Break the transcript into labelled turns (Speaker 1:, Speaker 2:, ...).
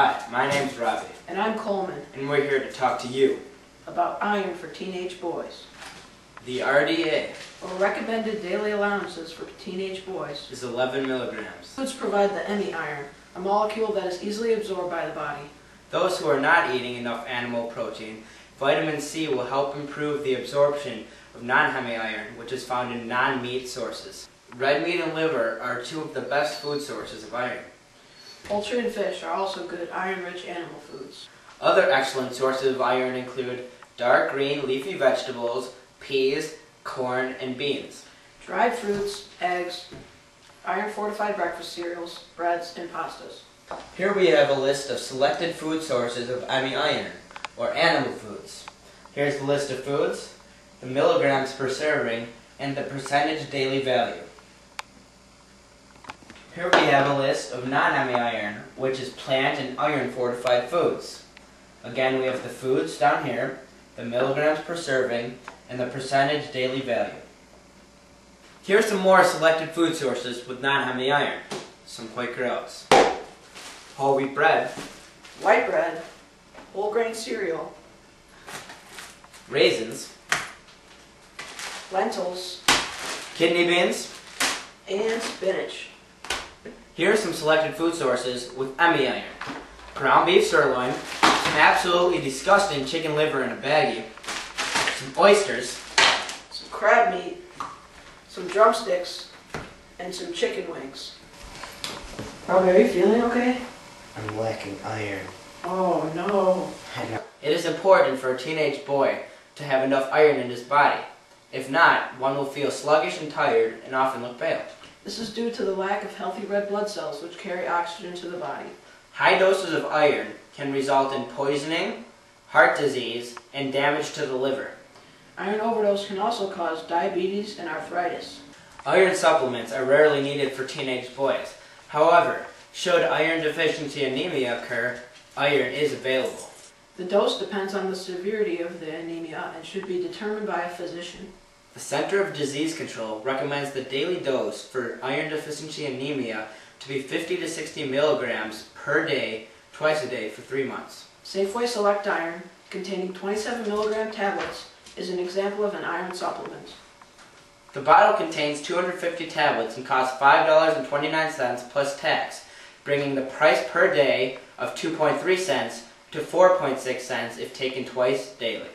Speaker 1: Hi, my name's Robbie,
Speaker 2: And I'm Coleman,
Speaker 1: and we're here to talk to you.
Speaker 2: about iron for teenage boys.
Speaker 1: The RDA
Speaker 2: Or recommended daily allowances for teenage boys.
Speaker 1: is 11 milligrams.
Speaker 2: Foods provide the Emi iron, a molecule that is easily absorbed by the body.
Speaker 1: Those who are not eating enough animal protein, vitamin C will help improve the absorption of non-hemi iron, which is found in non-meat sources. Red meat and liver are two of the best food sources of iron.
Speaker 2: Poultry and fish are also good iron-rich animal foods.
Speaker 1: Other excellent sources of iron include dark green leafy vegetables, peas, corn, and beans.
Speaker 2: Dried fruits, eggs, iron-fortified breakfast cereals, breads, and pastas.
Speaker 1: Here we have a list of selected food sources of iron, or animal foods. Here's the list of foods, the milligrams per serving, and the percentage daily value. Here we have a list of non-Emi iron, which is plant and iron fortified foods. Again, we have the foods down here, the milligrams per serving, and the percentage daily value. Here are some more selected food sources with non-Hemi iron. Some Quaker oats. Whole wheat bread,
Speaker 2: White bread, whole grain cereal,
Speaker 1: raisins,
Speaker 2: lentils,
Speaker 1: kidney beans.
Speaker 2: and spinach.
Speaker 1: Here are some selected food sources with Emi iron. Ground beef sirloin, some absolutely disgusting chicken liver in a baggie, some oysters,
Speaker 2: some crab meat, some drumsticks, and some chicken wings. Robbie, are you feeling okay?
Speaker 3: I'm lacking iron.
Speaker 2: Oh no.
Speaker 1: It is important for a teenage boy to have enough iron in his body. If not, one will feel sluggish and tired and often look pale.
Speaker 2: This is due to the lack of healthy red blood cells which carry oxygen to the body.
Speaker 1: High doses of iron can result in poisoning, heart disease, and damage to the liver.
Speaker 2: Iron overdose can also cause diabetes and arthritis.
Speaker 1: Iron supplements are rarely needed for teenage boys. However, should iron deficiency anemia occur, iron is available.
Speaker 2: The dose depends on the severity of the anemia and should be determined by a physician.
Speaker 1: The Center of Disease Control recommends the daily dose for iron deficiency anemia to be 50 to 60 milligrams per day, twice a day for three months.
Speaker 2: Safeway Select Iron, containing 27 milligram tablets, is an example of an iron supplement.
Speaker 1: The bottle contains 250 tablets and costs $5.29 plus tax, bringing the price per day of 2.3 cents to 4.6 cents if taken twice daily.